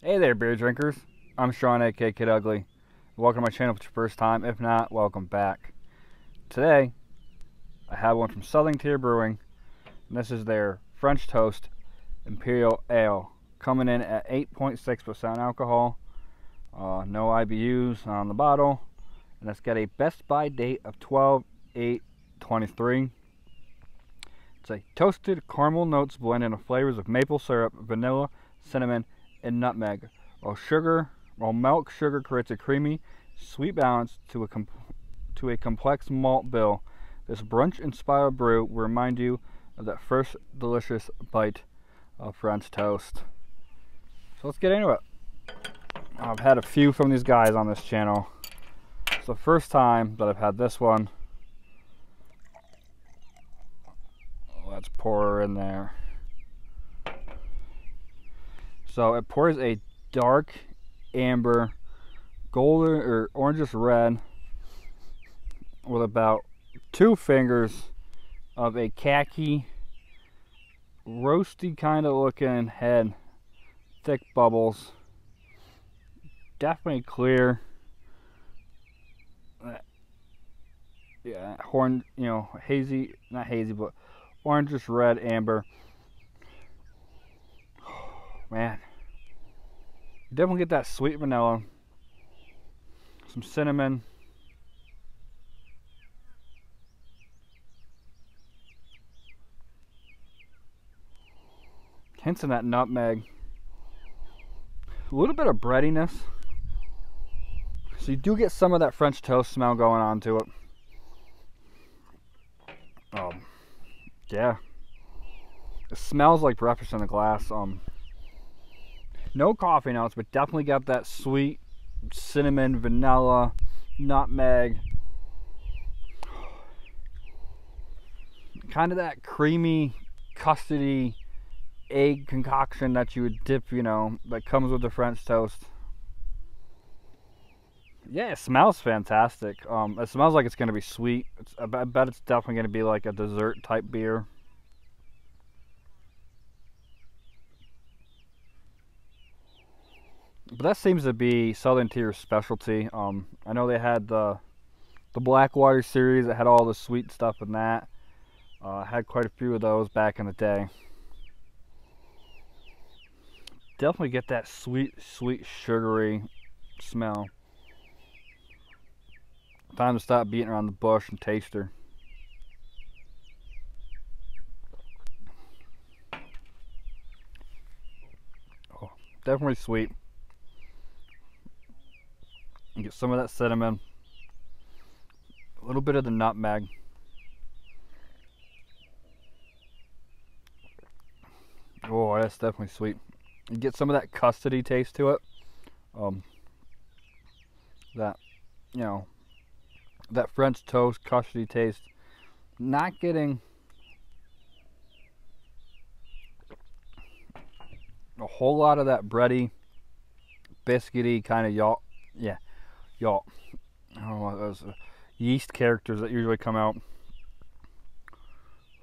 Hey there, beer drinkers. I'm Sean, aka Kid Ugly. Welcome to my channel it's your first time. If not, welcome back. Today, I have one from Southern Tier Brewing, and this is their French Toast Imperial Ale, coming in at 8.6% alcohol. Uh, no IBUs on the bottle, and it's got a best by date of 12 8 23. It's a toasted caramel notes blending of flavors of maple syrup, vanilla, cinnamon, and nutmeg, while sugar, while milk sugar creates a creamy, sweet balance to a to a complex malt bill. This brunch-inspired brew will remind you of that first delicious bite of French toast. So let's get into it. I've had a few from these guys on this channel. It's the first time that I've had this one. Let's pour in there. So it pours a dark amber, golden or orangish red with about two fingers of a khaki, roasty kind of looking head, thick bubbles. Definitely clear. Yeah, horn, you know, hazy, not hazy, but orangish red amber. Man, definitely get that sweet vanilla, some cinnamon. Hints of that nutmeg. A little bit of breadiness. So you do get some of that French toast smell going on to it. Um, yeah. It smells like breakfast in a glass. Um, no coffee notes, but definitely got that sweet cinnamon, vanilla, nutmeg. Kind of that creamy, custardy egg concoction that you would dip, you know, that comes with the French toast. Yeah, it smells fantastic. Um, it smells like it's going to be sweet. It's, I bet it's definitely going to be like a dessert type beer. But that seems to be Southern Tier's specialty. Um, I know they had the the Blackwater series that had all the sweet stuff in that. Uh, had quite a few of those back in the day. Definitely get that sweet, sweet, sugary smell. Time to stop beating around the bush and taste her. Oh, definitely sweet. Get some of that cinnamon, a little bit of the nutmeg. Oh, that's definitely sweet. You get some of that custody taste to it. Um, that, you know, that French toast custody taste. Not getting a whole lot of that bready, biscuity kind of y'all. Yeah, don't know those uh, yeast characters that usually come out.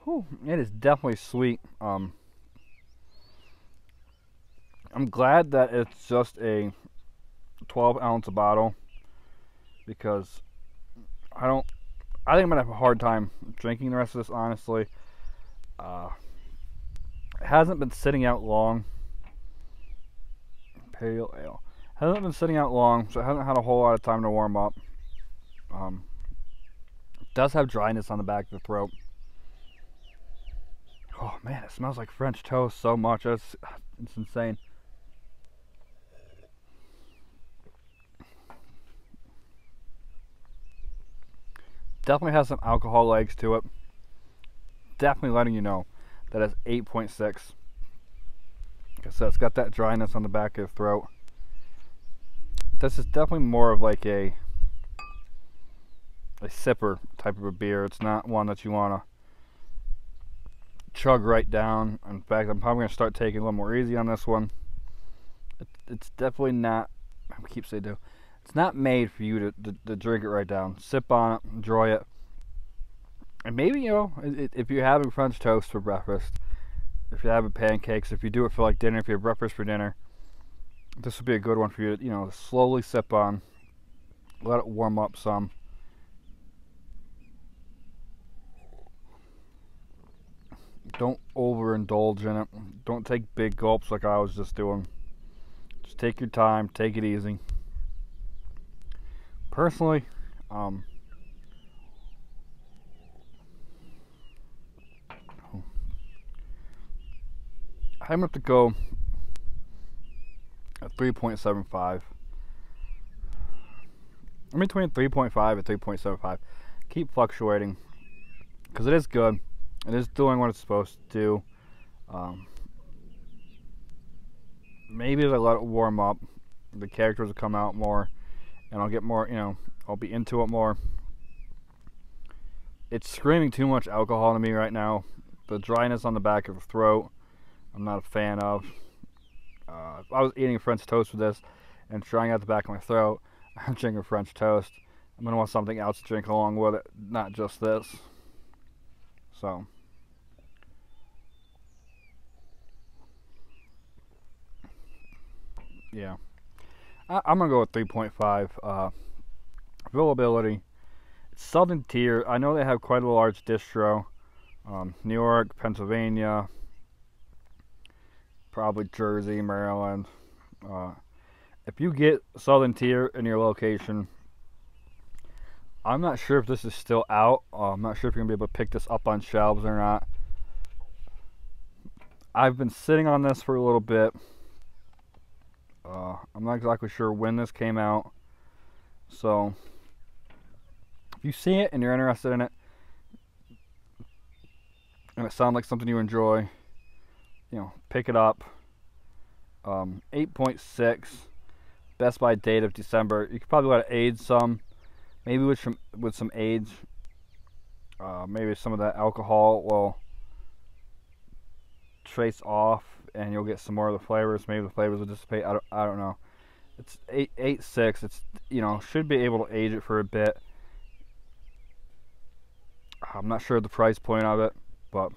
Whew, it is definitely sweet. Um, I'm glad that it's just a 12 ounce bottle because I don't. I think I'm gonna have a hard time drinking the rest of this. Honestly, uh, it hasn't been sitting out long. Pale ale hasn't been sitting out long, so it hasn't had a whole lot of time to warm up. Um, does have dryness on the back of the throat. Oh man, it smells like French toast so much. It's it's insane. Definitely has some alcohol legs to it. Definitely letting you know that it's 8.6. Like I said, it's got that dryness on the back of the throat. This is definitely more of like a a sipper type of a beer. It's not one that you want to chug right down. In fact, I'm probably going to start taking a little more easy on this one. It, it's definitely not, I keep saying do, it's not made for you to, to, to, drink it right down. Sip on it, enjoy it. And maybe, you know, if you're having French toast for breakfast, if you're having pancakes, if you do it for like dinner, if you have breakfast for dinner, this would be a good one for you to, you know, slowly sip on. Let it warm up some. Don't overindulge in it. Don't take big gulps like I was just doing. Just take your time, take it easy. Personally, um, I'm going to go at 3.75. I'm between 3.5 and 3.75. Keep fluctuating because it is good. It is doing what it's supposed to do. Um, maybe as I let it warm up, the characters will come out more, and I'll get more. You know, I'll be into it more. It's screaming too much alcohol to me right now. The dryness on the back of the throat, I'm not a fan of. Uh, I was eating French toast with this and drying out the back of my throat. I'm drinking French toast. I'm gonna want something else to drink along with it, not just this. So. Yeah. I, am gonna go with 3.5. Uh, availability. Southern Tier. I know they have quite a large distro. Um, New York, Pennsylvania, probably Jersey, Maryland. Uh, if you get Southern Tier in your location, I'm not sure if this is still out. Uh, I'm not sure if you're to be able to pick this up on shelves or not. I've been sitting on this for a little bit. Uh, I'm not exactly sure when this came out. So, if you see it and you're interested in it, and it sounds like something you enjoy, you know, pick it up. Um, 8.6, Best by date of December. You could probably let it age some, maybe with some with some age. Uh, maybe some of that alcohol will trace off, and you'll get some more of the flavors. Maybe the flavors will dissipate. I don't, I don't know. It's eight eight six. It's you know should be able to age it for a bit. I'm not sure the price point of it, but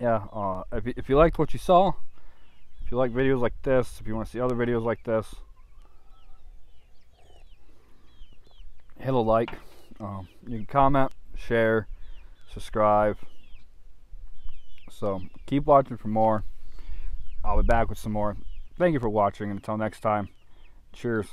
yeah, uh, if, you, if you liked what you saw, if you like videos like this, if you want to see other videos like this, hit a like. Um, you can comment, share, subscribe. So keep watching for more. I'll be back with some more. Thank you for watching. Until next time, cheers.